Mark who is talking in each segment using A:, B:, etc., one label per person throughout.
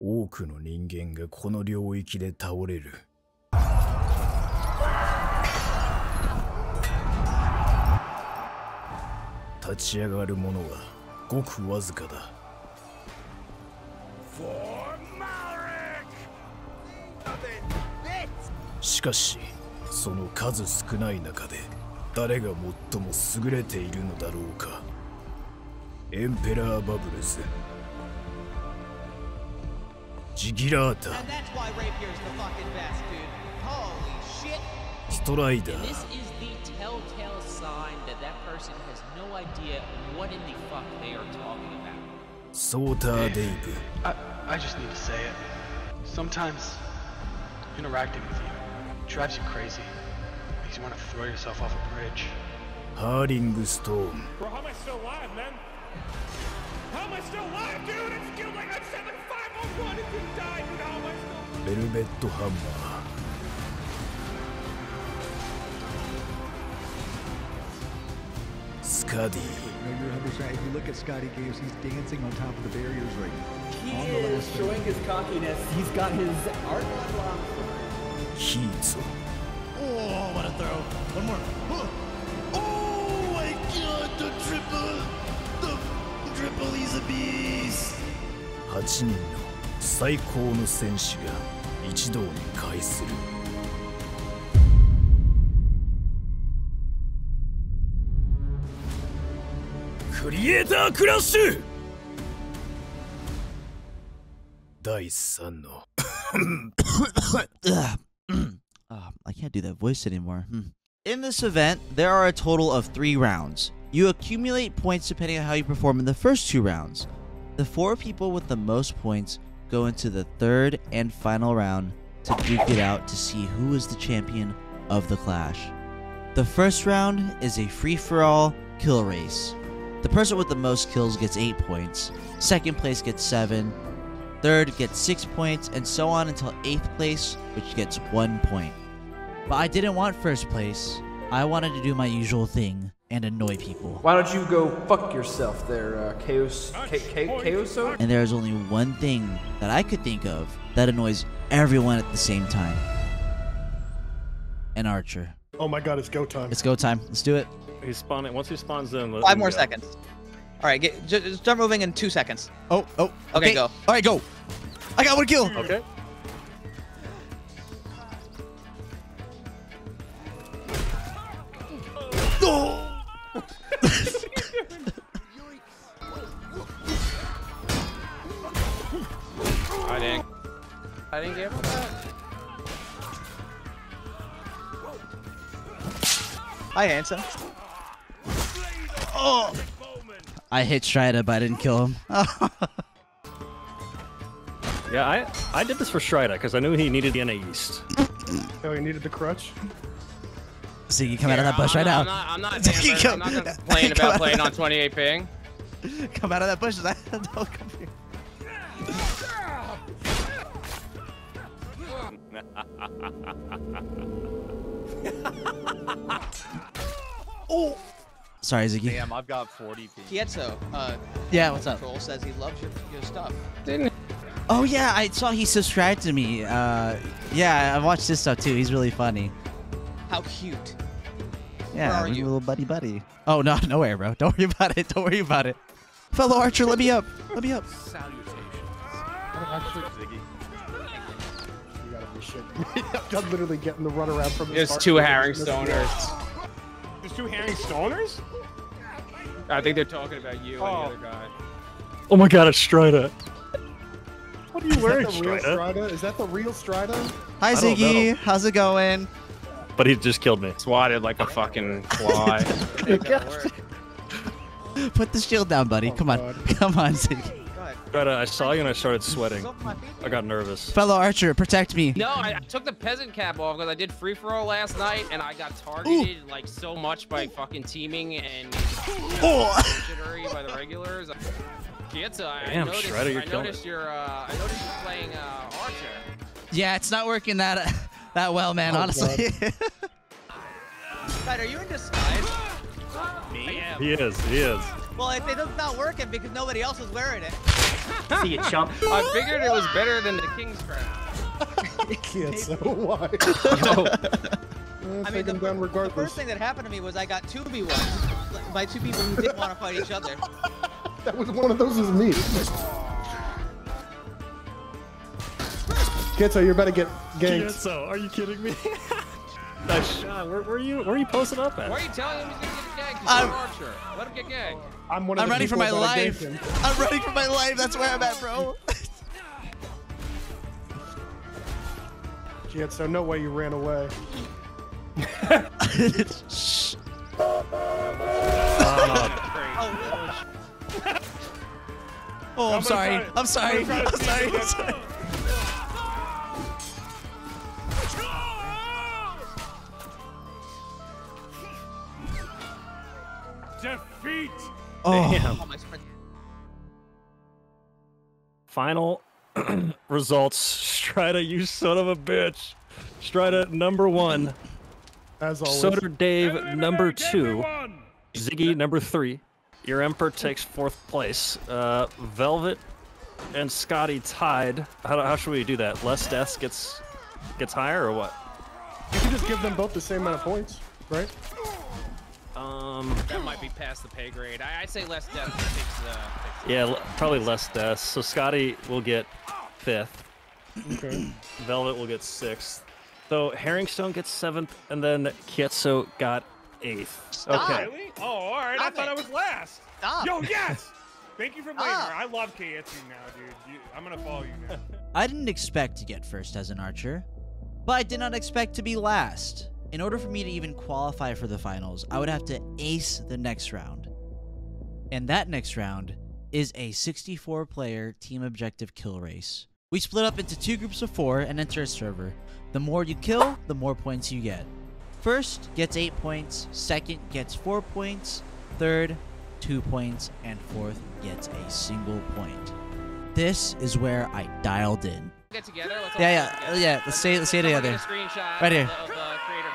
A: 多くの人間がこの領域で倒れる。立ち上がる者はごくわずかだ。しかし、その数少ない中で誰が最も優れているのだろうか。エンペラーバブルズ。Jigirata.
B: And that's why Rapier's the fucking best, dude. Holy shit.
A: Stridah.
C: And this is the telltale sign that that person has no idea what in the fuck they are talking about.
A: Sota Deku.
D: I, I just need to say it. Sometimes, interacting with you drives you crazy. Makes you want to throw yourself off a bridge.
A: Harding the Storm.
E: Bro, how am I still alive, man? How am I still alive, dude? It's Gilda
A: ベルベット・ハンマースカディ
F: No, you're 100%. If you look at Scotty Games, he's dancing on top of the barriers right now.
G: He
F: on the
G: is
F: last
G: showing his cockiness. He's got his art locked.
A: ヒーツォ
H: Oh, what a throw. One more. Oh my god, the triple. The triple, he's a beast.
A: 8人の 最高の戦士が一堂に会するクリエイタークラッシュ第3の
I: Ugh. Ah, I can't do that voice anymore. Hmm. In this event, there are a total of three rounds. You accumulate points depending on how you perform in the first two rounds. The four people with the most points go into the third and final round to duke it out to see who is the champion of the clash. The first round is a free for all kill race. The person with the most kills gets 8 points, second place gets 7, third gets 6 points, and so on until 8th place, which gets 1 point. But I didn't want first place. I wanted to do my usual thing and annoy people.
G: Why don't you go fuck yourself there, uh, Chaos, Cha- Cha- Chaoso?
I: And there is only one thing that I could think of that annoys everyone at the same time an archer.
E: Oh my god, it's go time.
I: It's go time. Let's do it.
J: He's spawning. Once he spawns in, let
B: Five
J: him
B: more
J: go.
B: seconds. All right, get, just start moving in two seconds.
I: Oh, oh.
B: Okay, go.
I: All right, go. I got one kill.
J: Okay.
K: I didn't get that.
B: Hi, handsome.
I: Oh. I hit Stridah, but I didn't kill him.
J: Yeah, I I did this for Stridah because I knew he needed the NA East.
E: Oh, he needed the crutch?
I: so you come out of that bush
K: I'm
I: right
K: not,
I: now.
K: I'm not, I'm not, damn,
I: Come-
K: I'm not complaining about
I: out.
K: playing on 28 ping.
I: Come out of that bush. Don't come here. oh. Sorry, Ziggy.
K: Damn, I've got 40 ping.
B: Keyetso, uh,
I: Yeah, what's up?
B: Troll says he loves your, your stuff.
K: Didn't
I: Oh yeah, I saw he subscribed to me. Uh, yeah, I watched this stuff too. He's really funny.
B: How cute.
I: Yeah,
B: are
I: we're
B: you?
I: a little buddy buddy. Oh no, nowhere, bro. Don't worry about it. Don't worry about it. Fellow Archer, let me up. Let me up.
E: You gotta be shitting. I'm literally getting the runaround from
K: There's two
E: part-
K: herring stoners.
E: There's two herring stoners?
K: I think they're talking about you and
E: Oh.
K: the other oh. guy.
J: Oh my God, it's Stridah. What are you
E: Is that
J: wearing,
E: the real
J: Stridah?
E: Stridah? Is that the real Stridah?
I: Hi
J: I
I: Ziggy,
J: know.
I: how's it going?
J: But he just killed me.
K: Swatted like a fucking fly.
I: Put the shield down, buddy.
E: Oh,
I: Come on.
E: God.
I: Come on, Ziggy.
J: Stridah, I saw you and I started sweating. I got nervous.
I: Fellow Archer, protect me.
K: no, I, I took the peasant cap off because I did free for all last night and I got targeted like so much by fucking teaming and
I: Oh.
K: jittery by the regulars. Kietza, I, I
J: Damn,
K: noticed,
J: Shredder, you're
K: I noticed you're, uh, I noticed you're playing uh, Archer.
I: Yeah, it's not working that that well, man.
E: Oh,
I: honestly.
B: Right, are you in disguise?
K: Me?
J: He is. He is.
B: Well, it, it's not working because nobody else is wearing it.
L: See you, chump.
K: I figured it was better than the King's Crown.
M: Yeah, so why?
N: I mean, the,
M: him down
N: the
M: regardless.
N: first thing that happened to me was I got 2v1 by two people who didn't want to fight each other.
M: That was one of those is me. Keyetso, you're about to get ganked.
J: So, are you kidding me? nice uh, shot. Where, where are you? Where are you posting up at?
K: Why are you telling him he's gonna get gagged? He's
I: I'm-
K: an archer. Let him get gagged.
M: I'm one of
I: I'm running for my life. I'm running for my life. That's where I'm at, bro.
M: Keyetso, no way you ran away.
I: Shh. Oh, I'm sorry. I'm sorry. I'm sorry. I'm sorry.
E: Defeat!
I: Oh.
J: Damn.
N: My sprint.
J: Final results. Stridah, you son of a bitch. Stridah, number one.
M: As always.
J: Soter Dave, number two.
E: everyone!
J: Ziggy, number three. Your Emperor takes fourth place. Uh, Velvet and Skadii tied. How, how should we do that? Less deaths gets gets higher or what?
M: You can just give them both the same amount of points, right?
J: Um,
K: That might be past the pay grade. I, I'd say less death takes the. Takes
J: yeah, l- probably less deaths. So Skadii will get fifth.
M: Okay.
J: Velvet will get sixth. So Harringstone gets seventh, and then Keyetso got eighth.
N: Stop.
J: Okay.
E: Really? Oh, all right. I thought
N: it.
E: I was last.
N: Stop.
E: Yo, yes! Thank you for blaming
N: Stop.
E: her. I love Kaetsu now, dude. You, I'm gonna follow you now.
I: I didn't expect to get first as an archer, but I did not expect to be last. In order for me to even qualify for the finals, I would have to ace the next round. And that next round is a 64 player team objective kill race. We split up into two groups of four and enter a server. The more you kill, the more points you get. First gets 8 points, second gets 4 points, third 2 points, and fourth gets a single point. This is where I dialed in.
K: Get together. Let's
I: Yeah, yeah, yeah. Let's say, let's say it together.
K: get a screenshot
I: Right here.
K: Of the, of the creator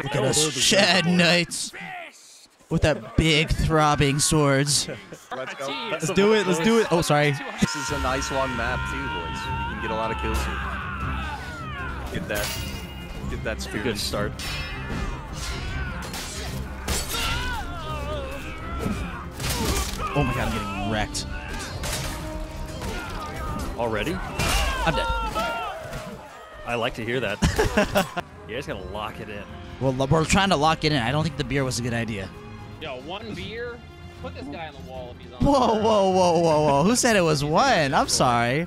K: crew.
I: Look at us, Shad Knights, with that big throbbing swords.
K: Let's go.
I: Let's do it. Let's do it. Oh, sorry.
O: This is a nice long map too, boys. You can get a lot of kills here. Get that. Get that spirit.
J: Good start.
I: Oh my god, I'm getting wrecked.
J: Already?
I: I'm dead.
J: I like to hear that. you guys gotta lock it in.
I: Well, we're trying to lock it in. I don't think the beer was a good idea.
K: Yo, one beer. Put this guy on the wall if he's on.
I: Whoa, whoa, whoa, whoa, whoa. Who said it was one? I'm sorry.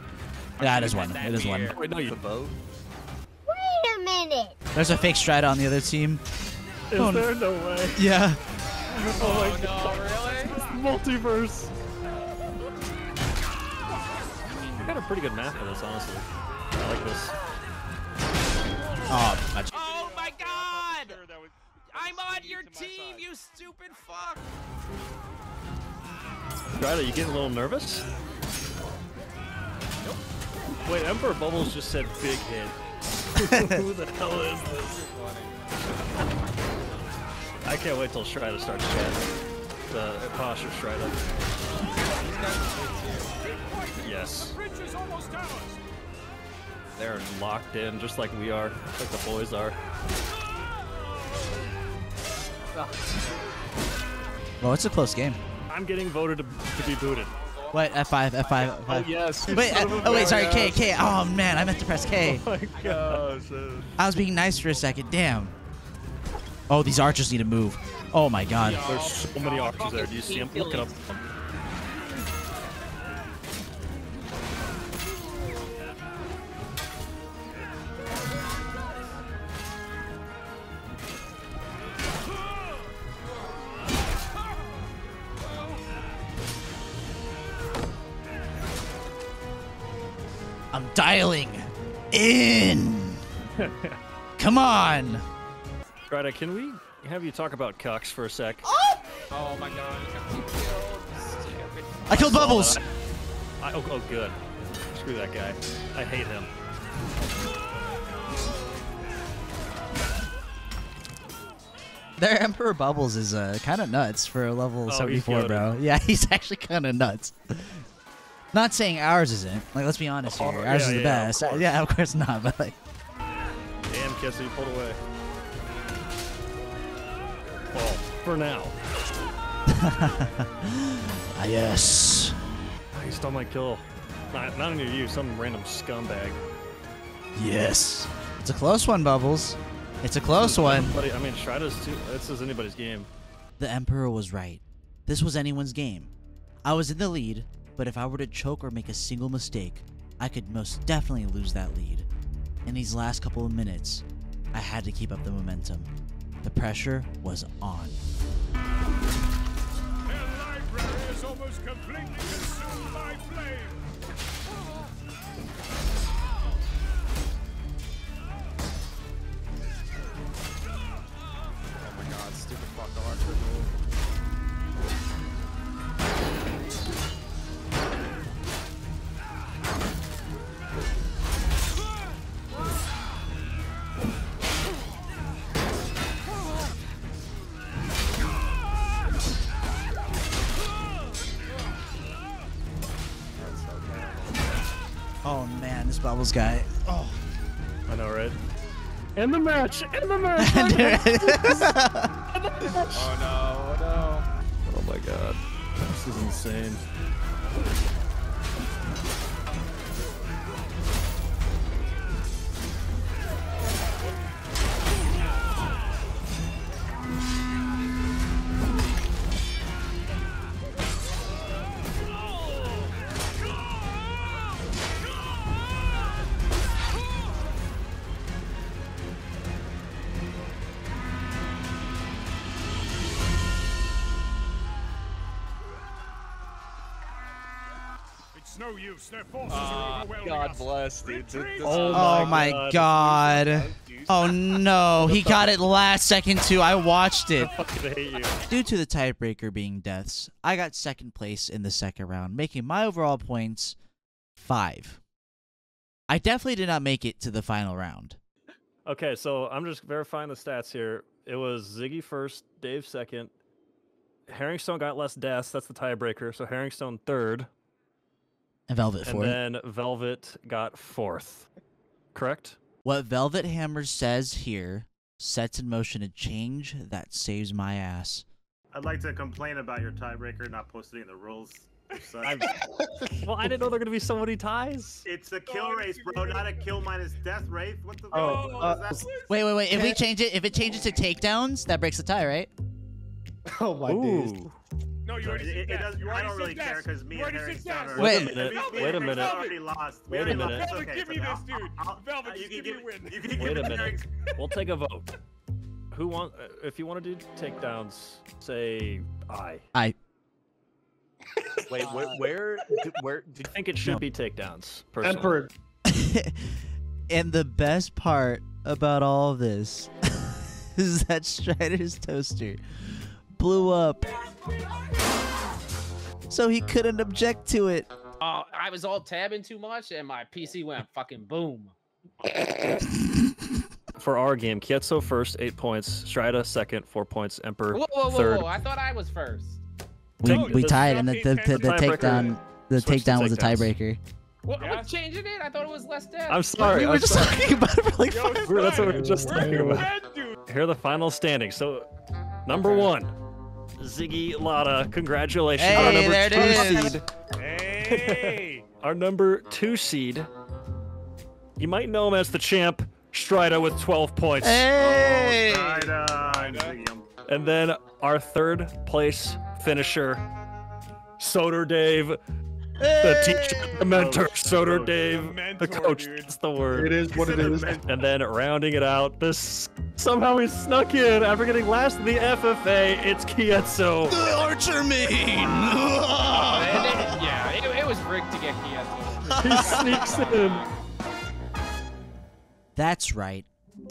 I: Yeah, it is one. It is one.
J: Wait, no, you vote.
P: Wait a minute.
I: There's a fake Stridah on the other team.
J: Is
I: Oh,
J: there no way?
I: Yeah.
J: Oh my oh, god. Really? Multiverse. I got a pretty good map for this, honestly. I like this.
I: Oh, much.
K: Oh my god! I'm on your team, you stupid fuck!
J: Stridah, you getting a little nervous? Wait, Emperor Bubbles just said big hit. Who the hell is this? I can't wait till Stridah starts chatting. The posture Stridah. Yes. They're locked in just like we are, like the boys are.
I: Well, it's a close game.
J: I'm getting voted to, to be booted.
I: What? F5, F5, F5.
J: Oh, yes.
I: Wait, uh, oh, wait, sorry, K, K. Oh, man, I meant to press K.
J: Oh my gosh.
I: I was being nice for a second. Damn. Oh, these archers need to move. Oh my god.
J: There's so many archers there. Do you see them? Look at them.
I: In. Come on.
J: Greta, can we have you talk about cucks for a sec?
K: Oh my god, got killed.
I: I killed Bubbles.
J: I, oh, oh, good. Screw that guy. I hate him.
I: Their Emperor Bubbles is uh, kind of nuts for a level
J: Oh,
I: 74, bro. Yeah, he's actually kind of nuts. Not saying ours isn't. Like, let's be honest here.
J: Oh,
I: ours
J: yeah,
I: is the
J: yeah,
I: best.
J: course.
I: Yeah, of course not. But like,
J: Damn, Kissy, pulled away. Well, for now.
I: ah, yes.
J: He stole my kill. Not, not only you, some random scumbag.
I: Yes. It's a close one, Bubbles. It's a close one.
J: But I mean, Stridah's too. This is anybody's game.
I: The Emperor was right. This was anyone's game. I was in the lead, but if I were to choke or make a single mistake, I could most definitely lose that lead. In these last couple of minutes, I had to keep up the momentum. The pressure was on.
E: Their library is almost completely consumed by flame.
O: Oh my god, stupid fuck archer move.
I: This Bubbles guy. Oh.
J: I know, right? In the match! In the match!
O: Oh no, oh no.
J: Oh my god. This is insane.
E: It's no use. Their forces
O: Ah,
E: are overwhelming
O: God
E: us.
O: bless, dude. This- this
I: Oh, my god. Oh no, he got it last second too. I watched it.
J: I fucking hate you.
I: Due to the tiebreaker being deaths, I got second place in the second round, making my overall points five. I definitely did not make it to the final round.
J: Okay, so I'm just verifying the stats here. It was Ziggy first, Dave second. Harringstone got less deaths. That's the tiebreaker. So Harringstone third.
I: And Velvet
J: And
I: fourth.
J: then Velvet got fourth. Correct?
I: What Velvet Hammer says here sets in motion a change that saves my ass.
L: I'd like to complain about your tiebreaker not posting in the rules.
J: Well, I didn't know there were gonna be so many ties.
L: It's a kill race, bro, not a kill minus death race. What the
I: Oh,
L: what was uh, that?
I: Wait, wait, wait. If we change it, if it changes to takedowns, that breaks the tie, right?
M: Oh my days.
E: No, you already
L: It-
E: said
L: it
E: that.
L: doesn't-
E: You
L: I
E: already
L: don't really
E: said
L: care
E: that.
L: 'cause me and
E: already said
L: Harry
E: that.
L: Stone
I: Wait a
J: minute,
L: me- me
J: wait a minute.
L: Stone already lost. We
J: Wait a minute.
L: lost.
E: Velvet,
L: Okay,
E: give me
L: so
E: this,
L: I'll-
E: dude.
L: I'll-
E: Velvet,
L: you
E: just
L: can
E: give
L: give
E: me a win.
L: You can
J: Wait
L: give
J: a
L: me
J: minute. We'll take a vote. Who want? uh, If you want to do takedowns, say I.
I: I.
O: Wait, where, where, d- where, did
J: I think it should
I: No.
J: be takedowns. Personally.
M: Emperor.
I: and the best part about all of this is that Stridah's toaster blew up. So he couldn't object to it.
K: Oh, I was all tabbing too much, and my PC went fucking boom.
J: For our game, Keyetso first, eight points. Stridah second, four points. Emperor
K: Whoa, whoa, whoa,
J: third.
K: whoa! I thought I was first.
I: We,
J: No,
I: we tied, and the, the, the, the takedown the
J: Switch
I: takedown was a tiebreaker.
K: What, What's changing it? I thought it was less death.
J: I'm sorry.
I: We were
J: I'm
I: just
J: sorry.
I: talking about it for like
E: Yo,
I: five
J: We That's what we were just
E: Where's
J: talking about.
E: head, dude?
J: Here are the final standings. So, number one, Ziggylata. Congratulations. Our
I: Hey,
J: number
I: there it
J: two
I: is.
J: seed.
E: Hey!
J: Our number two seed. You might know him as the champ, Stridah with 12 points.
I: Hey!
L: Right, uh, Ziggy.
J: And then our third place finisher, Soter Dave, the teacher, the mentor, Soter Dave, the
E: mentor,
J: coach.
E: dude.
J: That's the word.
M: It is what it is.
J: And then rounding it out, this somehow he snuck in after getting last in the FFA. It's Keyetso.
I: The Archer Main!
K: And then- yeah, it, it was rigged to get Kieto.
J: he sneaks in.
I: That's right.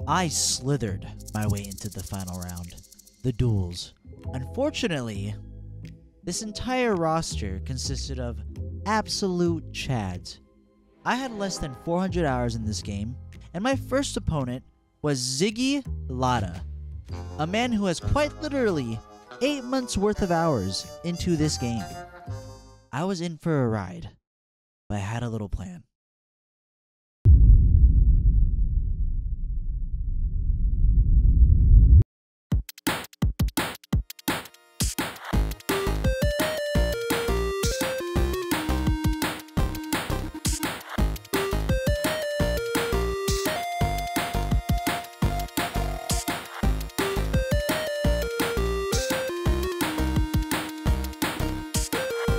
I: I slithered my way into the final round. The duels. Unfortunately, this entire roster consisted of absolute chads. I had less than 400 hours in this game, and my first opponent was Ziggy Lotta, a man who has quite literally 8 months worth of hours into this game. I was in for a ride. but I had a little plan.